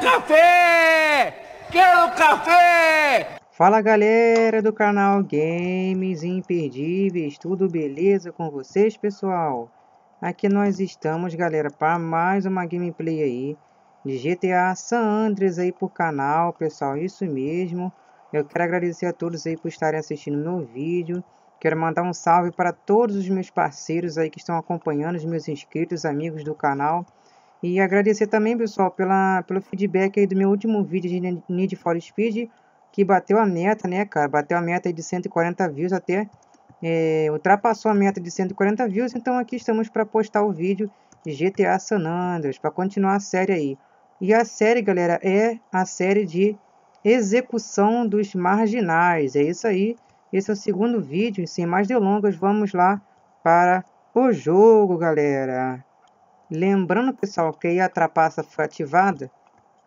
Café! Quero café! Fala galera do canal Games Imperdíveis, tudo beleza com vocês pessoal? Aqui nós estamos galera para mais uma gameplay aí de GTA San Andreas aí por canal pessoal, isso mesmo Eu quero agradecer a todos aí por estarem assistindo meu vídeo Quero mandar um salve para todos os meus parceiros aí que estão acompanhando, os meus inscritos, amigos do canal e agradecer também, pessoal, pela, pelo feedback aí do meu último vídeo de Need for Speed, que bateu a meta, né, cara? Bateu a meta de 140 views até, é, ultrapassou a meta de 140 views, então aqui estamos para postar o vídeo de GTA San Andreas, para continuar a série aí. E a série, galera, é a série de execução dos marginais, é isso aí. Esse é o segundo vídeo, sem mais delongas, vamos lá para o jogo, galera. Lembrando, pessoal, que a trapaça foi ativada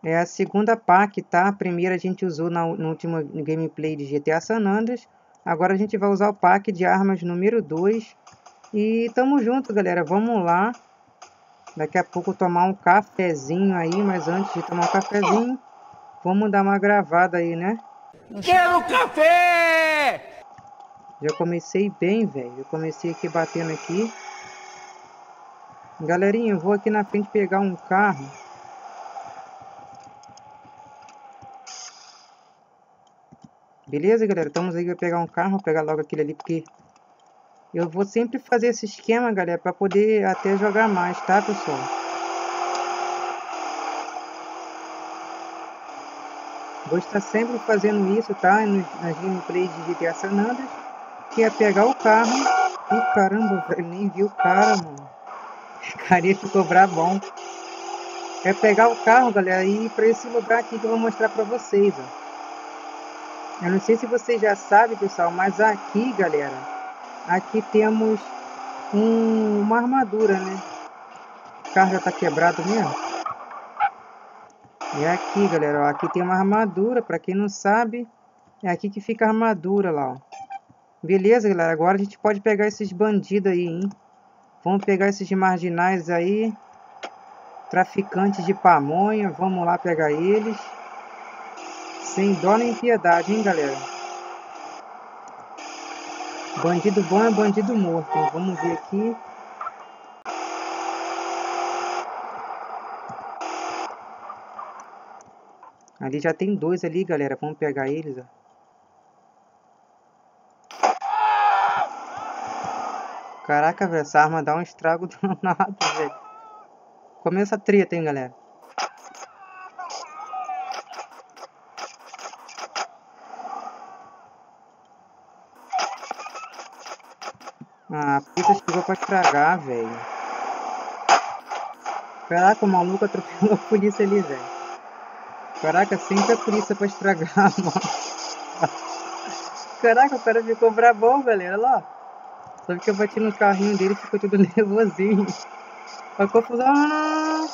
é a segunda PAC, tá? A primeira a gente usou na, no último gameplay de GTA San Andreas. Agora a gente vai usar o pack de armas número 2. E tamo junto, galera. Vamos lá. Daqui a pouco tomar um cafezinho aí, mas antes de tomar um cafezinho, vamos dar uma gravada aí, né? Quero café! Já comecei bem, velho. Eu comecei aqui batendo aqui. Galerinha, eu vou aqui na frente pegar um carro. Beleza, galera? Estamos aí para pegar um carro, vou pegar logo aquele ali, porque eu vou sempre fazer esse esquema, galera, para poder até jogar mais, tá, pessoal? Vou estar sempre fazendo isso, tá? Nas gameplays de GTA San Andreas, que é pegar o carro. Ih, caramba, velho, nem vi o cara, mano. Carinha ficou bom. É pegar o carro, galera, e ir para esse lugar aqui que eu vou mostrar para vocês, ó. Eu não sei se vocês já sabem, pessoal, mas aqui, galera, aqui temos um, uma armadura, né? O carro já tá quebrado mesmo. E aqui, galera, ó, aqui tem uma armadura, para quem não sabe, é aqui que fica a armadura lá, ó. Beleza, galera, agora a gente pode pegar esses bandidos aí, hein? Vamos pegar esses marginais aí. Traficantes de pamonha. Vamos lá pegar eles. Sem dó nem piedade, hein, galera? Bandido bom é bandido morto. Hein? Vamos ver aqui. Ali já tem dois ali, galera. Vamos pegar eles, ó. Caraca, velho, essa arma dá um estrago danado, velho. Começa a treta, hein, galera. Ah, a pista chegou pra estragar, velho. Caraca, o maluco atropelou a polícia ali, velho. Caraca, sempre a polícia pra estragar, mano. Caraca, o cara ficou brabão, galera. Olha lá. Só que eu bati no carrinho dele e ficou tudo nervosinho. A confusão.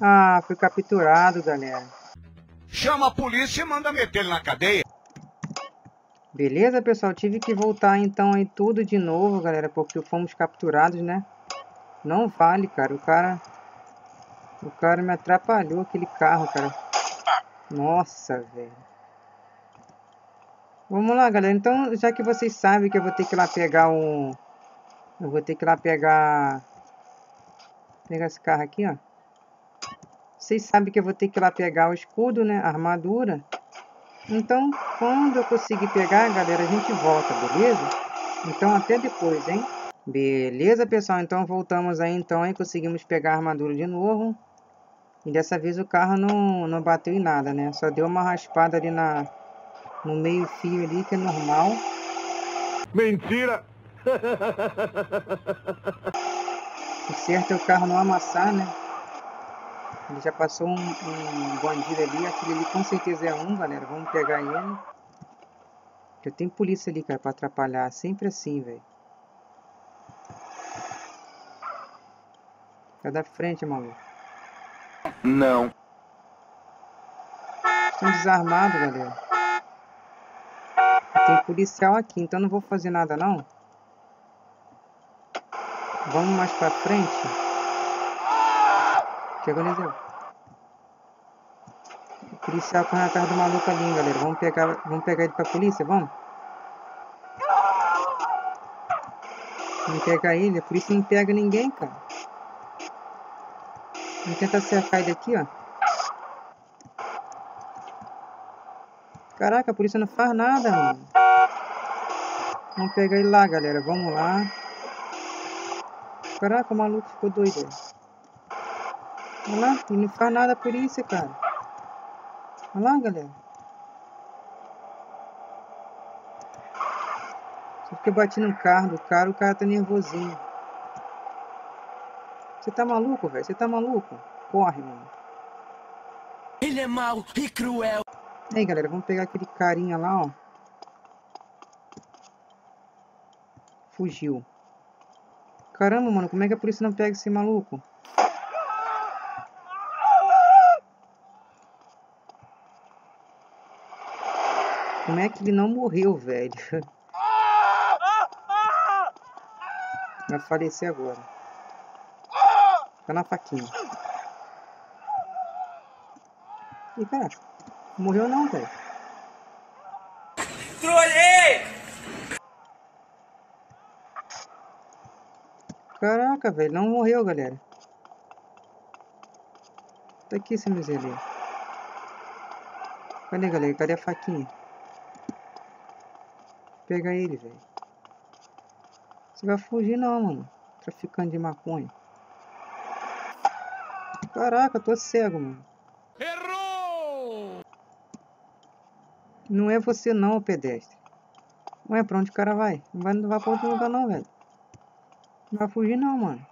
Ah, fui capturado, galera. Chama a polícia e manda meter ele na cadeia. Beleza, pessoal? Tive que voltar então aí tudo de novo, galera, porque fomos capturados, né? Não vale, cara. O cara... O cara me atrapalhou aquele carro, cara. Nossa, velho. Vamos lá, galera. Então, já que vocês sabem que eu vou ter que ir lá pegar um... Eu vou ter que ir lá pegar... Pegar esse carro aqui, ó. Vocês sabem que eu vou ter que ir lá pegar o escudo, né? A armadura. Então, quando eu conseguir pegar, galera, a gente volta, beleza? Então, até depois, hein? Beleza, pessoal? Então, voltamos aí, então, aí conseguimos pegar a armadura de novo. E dessa vez o carro não, não bateu em nada, né? Só deu uma raspada ali na no meio fio ali, que é normal. Mentira! O certo é o carro não amassar, né? Ele já passou um, um bandido ali, aquele ali com certeza é um, galera. Vamos pegar ele. Já tem polícia ali, cara, pra atrapalhar. Sempre assim, velho. Sai da frente, maluco. Não. Estão desarmados, galera. Tem policial aqui, então não vou fazer nada não. Vamos mais pra frente. Que agonizou. Policial correndo atrás do maluco ali, galera. Vamos pegar, vamos pegar ele pra polícia, vamos? Vamos pegar ele. A polícia não pega ninguém, cara. Vamos tentar cercar ele aqui, ó. Caraca, a polícia não faz nada, mano. Vamos pegar ele lá, galera. Vamos lá. Caraca, o maluco ficou doido. Olha lá, ele não faz nada por isso, cara. Olha lá, galera. Só porque eu bati no carro do cara, o cara tá nervosinho. Você tá maluco, velho? Você tá maluco? Corre, mano. Ele é mau e cruel. Aí, galera, vamos pegar aquele carinha lá, ó. Fugiu. Caramba, mano, como é que a polícia não pega esse maluco? Como é que ele não morreu, velho? Vai falecer agora. Tá na faquinha. Ih, caraca. Morreu não, velho. Trolhei! Caraca, velho. Não morreu, galera. Tá aqui esse miséria. Cadê, galera? Cadê a faquinha? Pega ele, velho. Você vai fugir não, mano. Traficante de maconha. Caraca, tô cego, mano. Errou! Não é você não, pedestre. Não é pra onde o cara vai? Não vai, não pra outro lugar não, velho. Não vai fugir não, mano.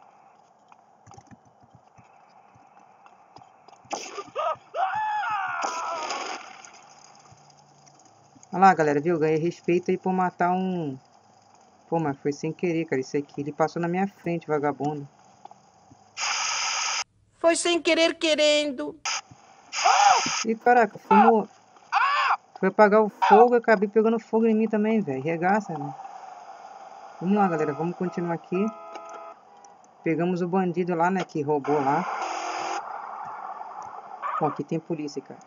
Olha lá, galera, viu? Ganhei respeito aí por matar um... Pô, mas foi sem querer, cara. Isso aqui, ele passou na minha frente, vagabundo. Foi sem querer querendo. Ih, caraca, fumou. Foi apagar o fogo e acabei pegando fogo em mim também, velho. Regaça, né? Vamos lá, galera. Vamos continuar aqui. Pegamos o bandido lá, né? Que roubou lá. Ó, aqui tem polícia, cara.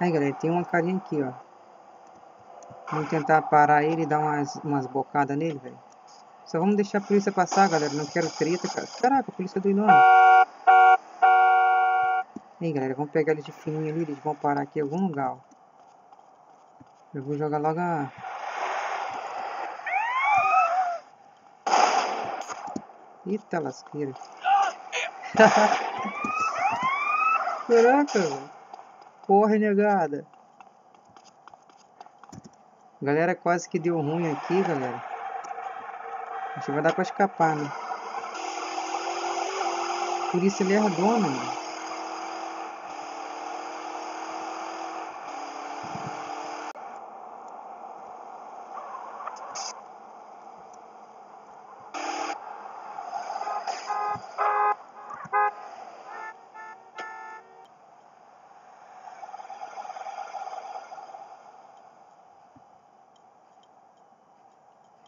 Aí, galera, tem uma carinha aqui, ó. Vamos tentar parar ele e dar umas, umas bocadas nele, velho. Só vamos deixar a polícia passar, galera. Não quero treta, cara. Caraca, a polícia é doidona. Aí, galera, vamos pegar eles de fininho ali. Eles vão parar aqui em algum lugar, ó. Eu vou jogar logo a... Eita lasqueira. Caraca, velho. Corre, negada. Galera, quase que deu ruim aqui, galera. Acho que vai dar pra escapar, né? Polícia lerdona, mano.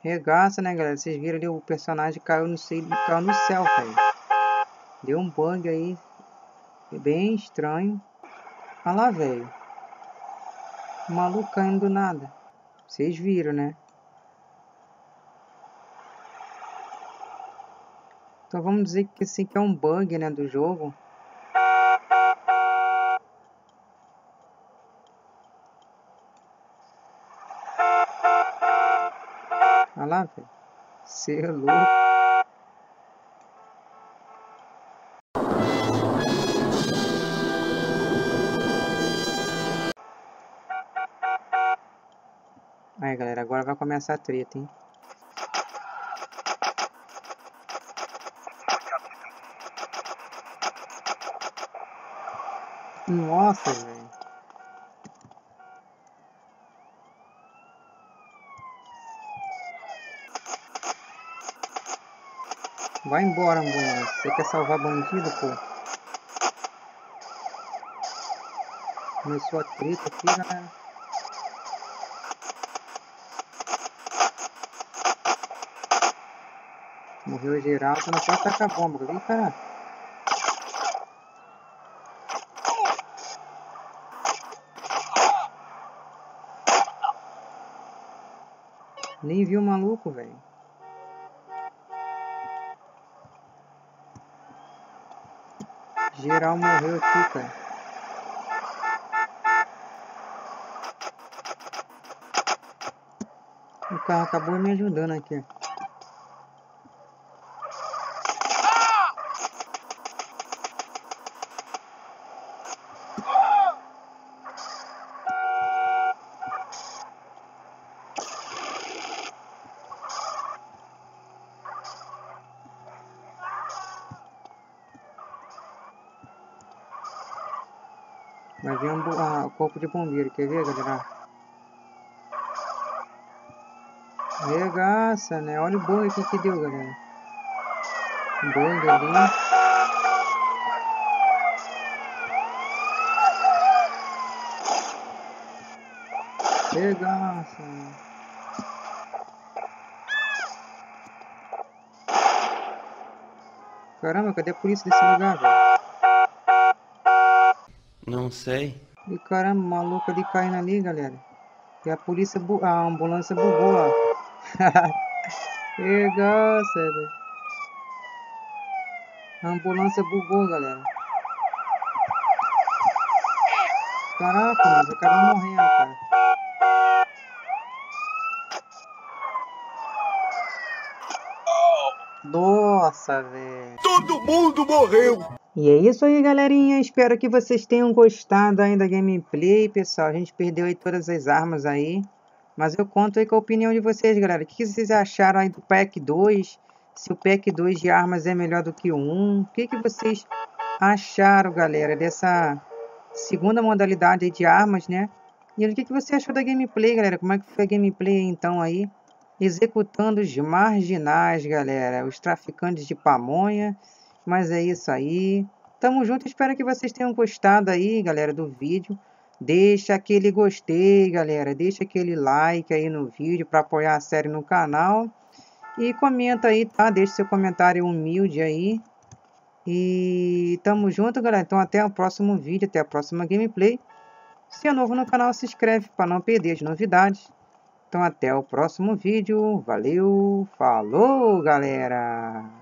Regaça, né, galera? Vocês viram ali o personagem caiu no, caiu no céu, velho. Deu um bug aí. Bem estranho. Olha lá, velho. O maluco caindo do nada. Vocês viram, né? Então vamos dizer que assim que é um bug, né, do jogo. Olha lá, velho. Você é louco. Aí, galera, agora vai começar a treta, hein? Nossa, velho. Vai embora, ambulância. Você quer salvar bandido, pô? Começou a treta aqui, galera. Morreu geral. Você não pode tacar tá bomba. Vem, cara. Nem viu o maluco, velho. Geral morreu aqui, cara. O carro acabou me ajudando aqui. Vai vir um ah, corpo de bombeiro, quer ver, galera? Regaça, né? Olha o bug aqui que deu, galera. Bug ali. Regaça. Caramba, cadê a polícia desse lugar, velho? Não sei. E caramba, maluco ali caindo ali, galera. E a polícia, a ambulância bugou, ó. Legal, sério. A ambulância bugou, galera. Caraca, mas o cara morrendo, cara. Nossa, velho. Todo mundo morreu! E é isso aí, galerinha. Espero que vocês tenham gostado aí da gameplay, pessoal. A gente perdeu aí todas as armas aí. Mas eu conto aí com a opinião de vocês, galera. O que vocês acharam aí do Pack 2? Se o Pack 2 de armas é melhor do que o 1? O que, que vocês acharam, galera, dessa segunda modalidade de armas, né? E o que, que você achou da gameplay, galera? Como é que foi a gameplay então aí? Executando os marginais, galera. Os traficantes de pamonha. Mas é isso aí. Tamo junto, espero que vocês tenham gostado aí, galera, do vídeo. Deixa aquele gostei, galera. Deixa aquele like aí no vídeo para apoiar a série no canal. E comenta aí, tá? Deixa seu comentário humilde aí. E tamo junto, galera. Então até o próximo vídeo, até a próxima gameplay. Se é novo no canal, se inscreve para não perder as novidades. Então até o próximo vídeo. Valeu, falou, galera!